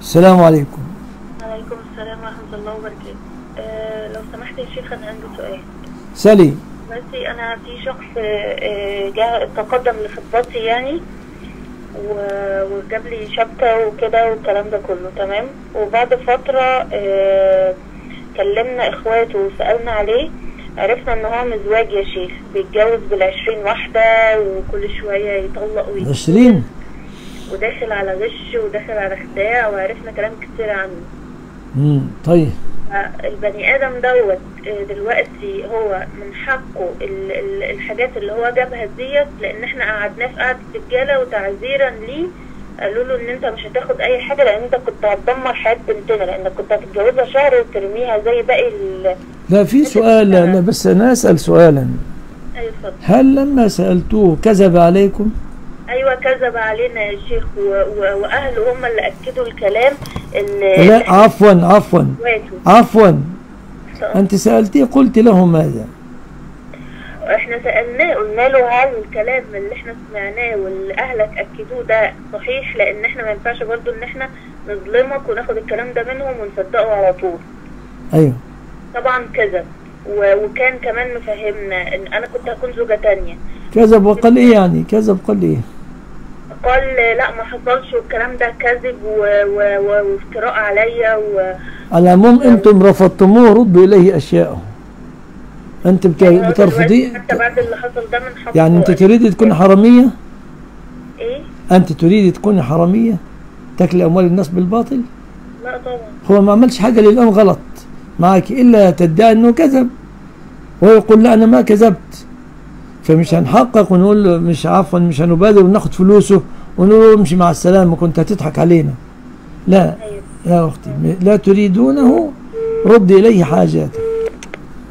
السلام عليكم. عليكم السلام ورحمة الله وبركاته. آه لو سمحت يا شيخ أنا عندي سؤال. سلي. بس أنا في شخص آه جاء تقدم لخطبتي يعني وجاب لي شبكة وكده والكلام ده كله تمام؟ وبعد فترة آه كلمنا إخواته وسألنا عليه عرفنا إن هو مزواج يا شيخ بيتجوز بالعشرين واحدة وكل شوية يطلق ويجوز عشرين؟ وداخل على غش وداخل على خداع وعرفنا كلام كتير عنه. مم. طيب. البني آدم دوت آه، دلوقتي هو من حقه ال- ال- الحاجات اللي هو جابها ديت لأن إحنا قعدناه في قعدة رجاله وتعذيرا ليه قالوا له إن أنت مش هتاخد أي حاجة لأن أنت كنت هتدمر حياة بنتنا لانك كنت هتتجوزها شهر وترميها زي باقي ال لا في سؤال لا, بس أنا أسأل سؤالا. أيوه اتفضل. هل لما سألتوه كذب عليكم؟ كذب علينا يا شيخ و... و... واهله هم اللي أكدوا الكلام اللي لا عفوا عفوا عفوا. أنت سألتيه قلت له ماذا؟ إحنا سألناه قلنا له هل الكلام اللي إحنا سمعناه واللي اهلك أكدوه ده صحيح لأن إحنا ما ينفعش برضو إن إحنا نظلمك وناخد الكلام ده منهم ونصدقه على طول. أيوه. طبعا كذب و- وكان كمان مفهمنا إن أنا كنت هكون زوجة تانية. كذب وقال إيه يعني؟ كذب قال إيه؟ قال لا ما حصلش. والكلام ده كذب وافتراء عليا و على العموم أنتم رفضتموه ردوا إليه أشياءه أنت بت- هو بترفضيه دلوقتي حتى بعد اللي حصل ده من حقه يعني أنت تريد تكون حرامية؟ إيه؟ أنت تريد تكون حرامية؟ تاكل أموال الناس بالباطل؟ لا طبعا. هو ما عملش حاجة للآن غلط. معك إلا تدعي أنه كذب. وهو يقول لا أنا ما كذبت. فمش هنحقق ونقول له مش عفوا مش هنبادر وناخد فلوسه ونقول له امشي مع السلامة كنت هتضحك علينا. لا أيوه. يا أختي لا تريدونه رد إليه حاجاته